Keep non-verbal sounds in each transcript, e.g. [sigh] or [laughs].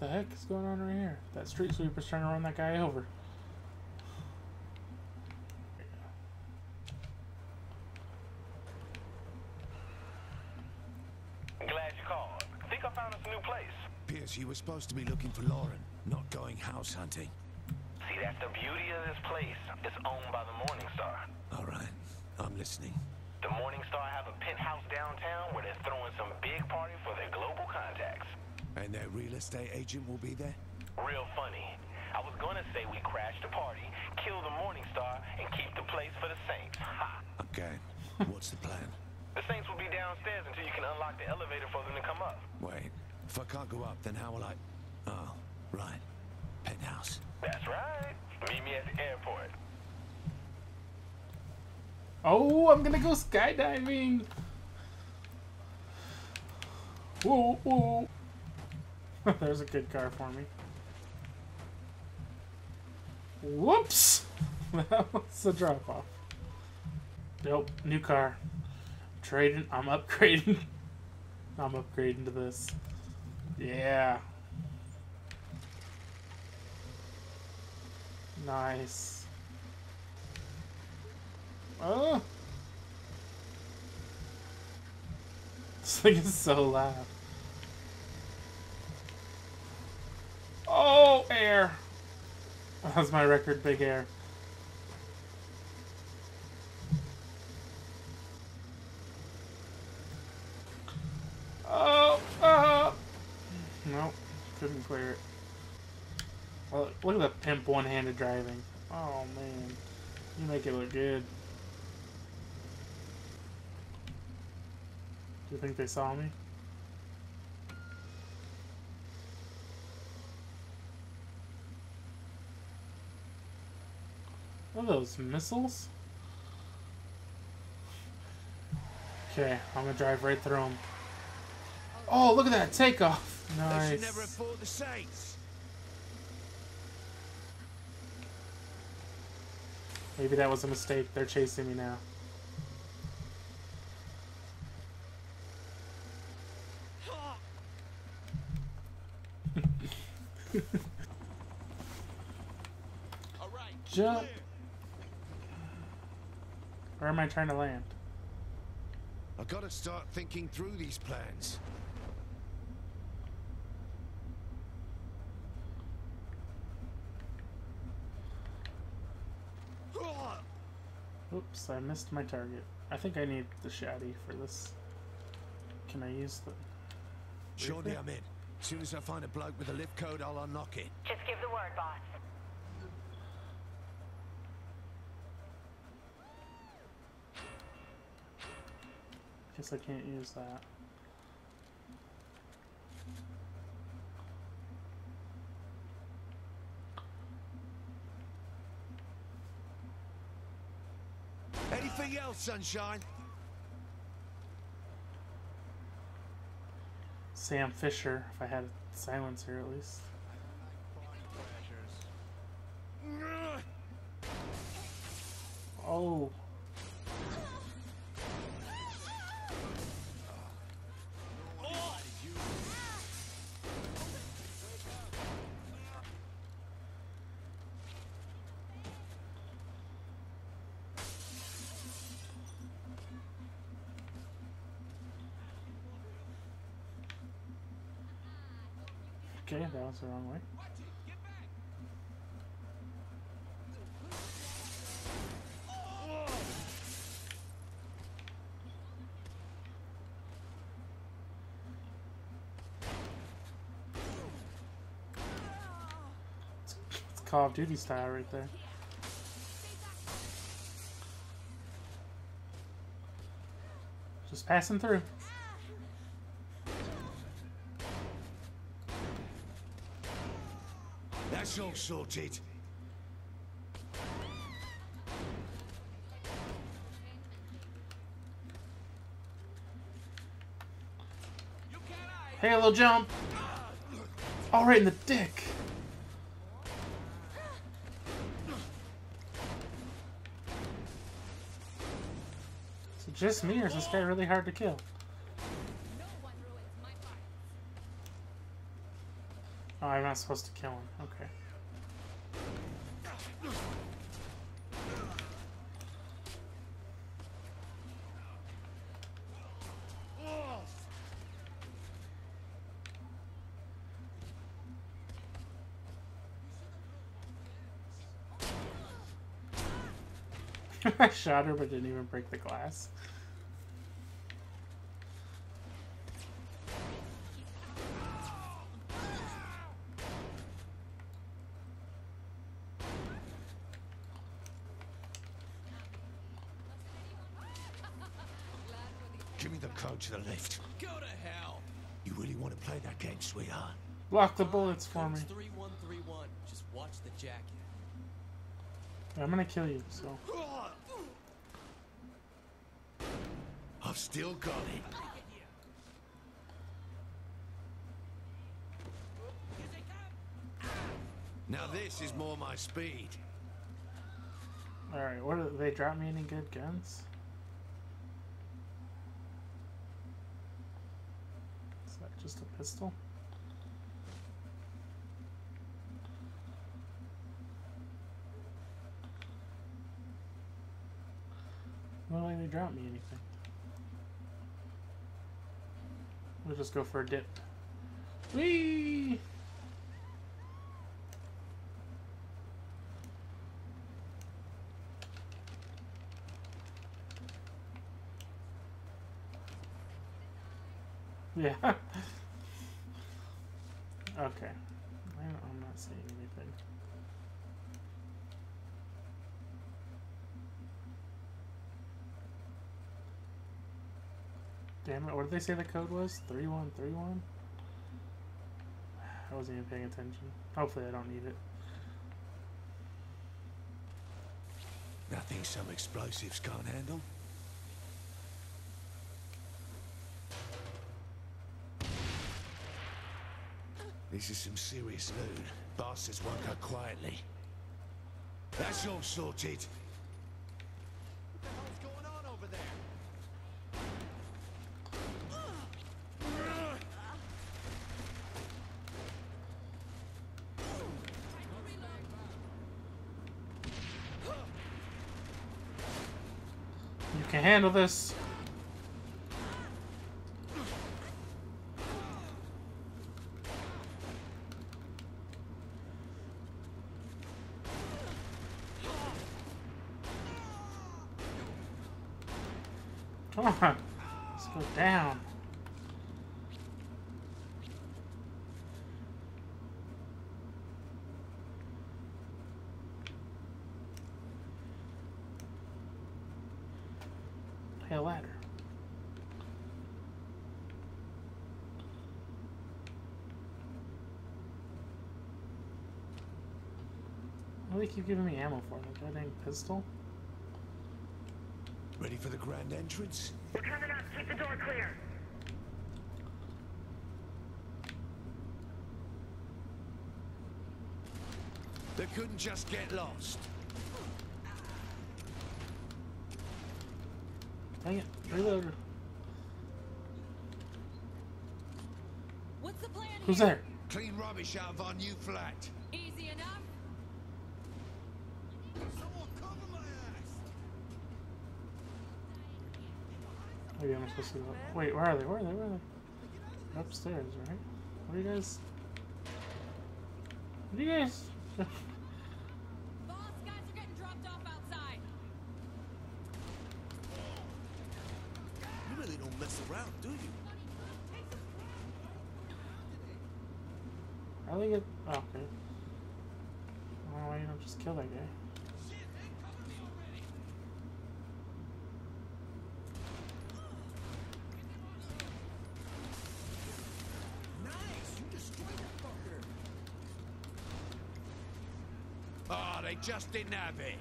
the heck is going on right here? That street sweeper's trying to run that guy over. Glad you called. Think I found us a new place. Pierce, you were supposed to be looking for Loren, not going house hunting. See, that's the beauty of this place. It's owned by the Morning Star. All right, I'm listening. The Morning Star have a penthouse downtown estate agent will be there? Real funny. I was gonna say we crash the party, kill the Morning Star, and keep the place for the Saints. Ha! Okay, [laughs] what's the plan? The Saints will be downstairs until you can unlock the elevator for them to come up. Wait, if I can't go up, then how will I... Oh, right. Penthouse. That's right. Meet me at the airport. Oh, I'm gonna go skydiving. Whoa, whoa. [laughs] There's a good car for me. Whoops! [laughs] that was a drop off. Nope, new car. Trading. I'm upgrading. [laughs] I'm upgrading to this. Yeah. Nice. Oh! This thing is so loud. Oh, air! That's my record, big air. Oh, uh, nope, couldn't clear it. Oh, look at the pimp one-handed driving. Oh man, you make it look good. Do you think they saw me? What are those missiles? Okay, I'm gonna drive right through them. Oh, look at that takeoff! Nice. never have the Maybe that was a mistake. They're chasing me now. [laughs] Jump. Where am I trying to land? I gotta start thinking through these plans. Oops, I missed my target. I think I need the shaddy for this. Can I use the... Surely I'm in. As soon as I find a bloke with a lift code, I'll unlock it. Just give the word, boss. Guess I can't use that. Anything else, sunshine? Sam Fisher, if I had a silencer at least. Oh. Okay, that was the wrong way. It's, Call of Duty style right there. Just passing through. That's all sorted. Hey, little jump! Oh, right in the dick! Is it just me, or is this guy really hard to kill? Oh, I'm not supposed to kill him. Okay. [laughs] I shot her but didn't even break the glass. Give me the code to the lift. Go to hell. You really want to play that game, sweetheart? Block the bullets for me. 3131. Just watch the jacket. I'm gonna kill you, so. I've still got it. Now this is more my speed. Alright, what do they drop me any good guns? Is that just a pistol? Not like they drop me anything. We'll just go for a dip. Whee! Yeah. [laughs] okay. I don't, I'm not seeing anything. Damn it, what did they say the code was? 3131? I wasn't even paying attention. Hopefully I don't need it. Nothing some explosives can't handle. This is some serious loot. Bastards won't go quietly. That's all sorted. What the hell's going on over there? You can handle this. Come on. Let's go down. Hey, a ladder. What do they keep giving me ammo for? Like that dang pistol? Ready for the grand entrance? We're coming up. Keep the door clear. They couldn't just get lost. Dang it. Reload. What's the plan Who's here? there? Clean rubbish out of our new flat. Maybe I'm supposed to go. Wait, where are they? Where are they? Where are they? They're upstairs, right? What are you guys? What are you guys? Boss, guys are getting dropped off outside. You really don't mess around, do you? How do they get? Oh, okay. I don't know why you don't just kill that guy. Nice. You destroyed that fucker. Ah, they just didn't have it.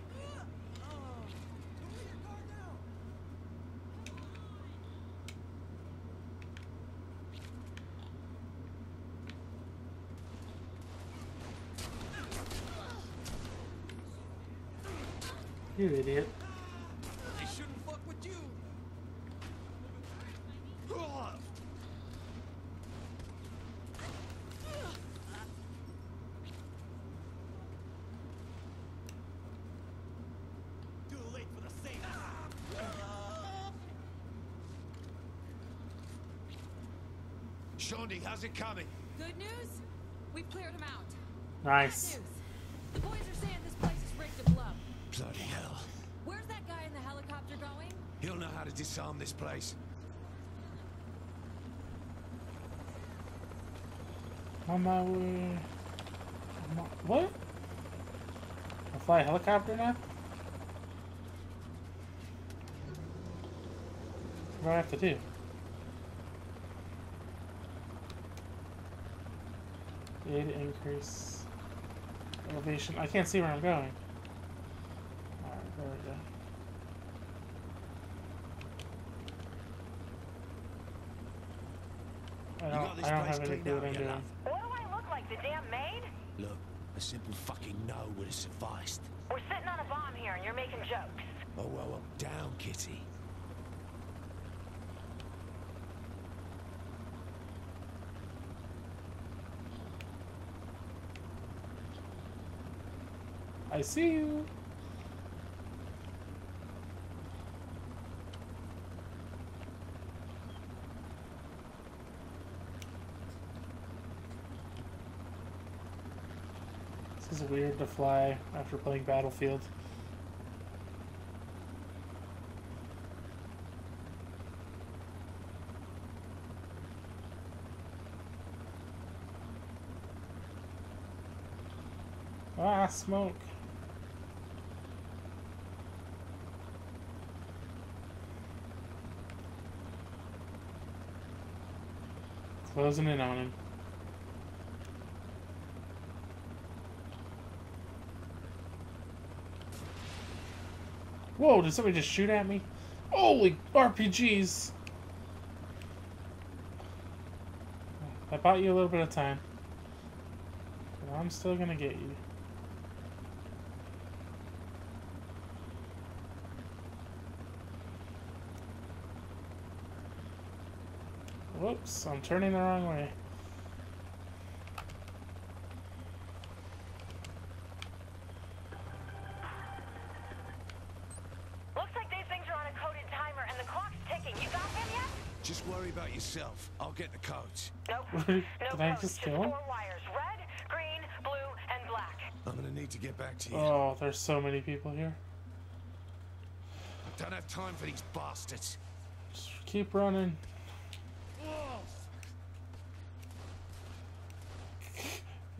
You idiot. They shouldn't fuck with you. Shaundi, how's it coming? Good news? We've cleared him out. Nice. Bad news. The boys are saying this place is rigged to blow. Bloody hell. Where's that guy in the helicopter going? He'll know how to disarm this place. On my way. What? I fly a helicopter now? What do I have to do? Aid increase elevation. I can't see where I'm going. Alright, there we go. I don't, got this I don't place have any clue what I'm doing. What do I look like, the damn maid? Look, a simple fucking no would have sufficed. We're sitting on a bomb here and you're making jokes. Oh, well, well, down, Kitty. I see you. This is weird to fly after playing Battlefield. Ah, smoke. Closing in on him. Whoa, did somebody just shoot at me? Holy RPGs! I bought you a little bit of time. But I'm still gonna get you. Whoops, I'm turning the wrong way. Looks like these things are on a coded timer and the clock's ticking. You got him yet? Just worry about yourself. I'll get the codes. Nope. [laughs] Did No I codes, just just kill him? four wires. Red, green, blue, and black. I'm gonna need to get back to you. Oh, there's so many people here. I Don't have time for these bastards. Just keep running.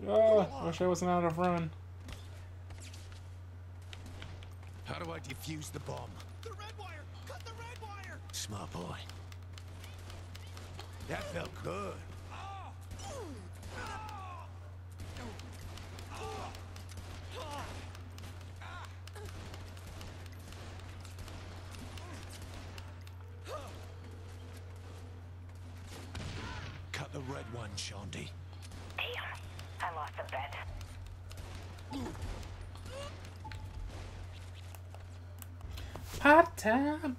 Oh, wish I wasn't out of run. How do I defuse the bomb? The red wire! Cut the red wire! Smart boy. That felt good. Cut the red one, Shaundi. Lost a bet. Part time.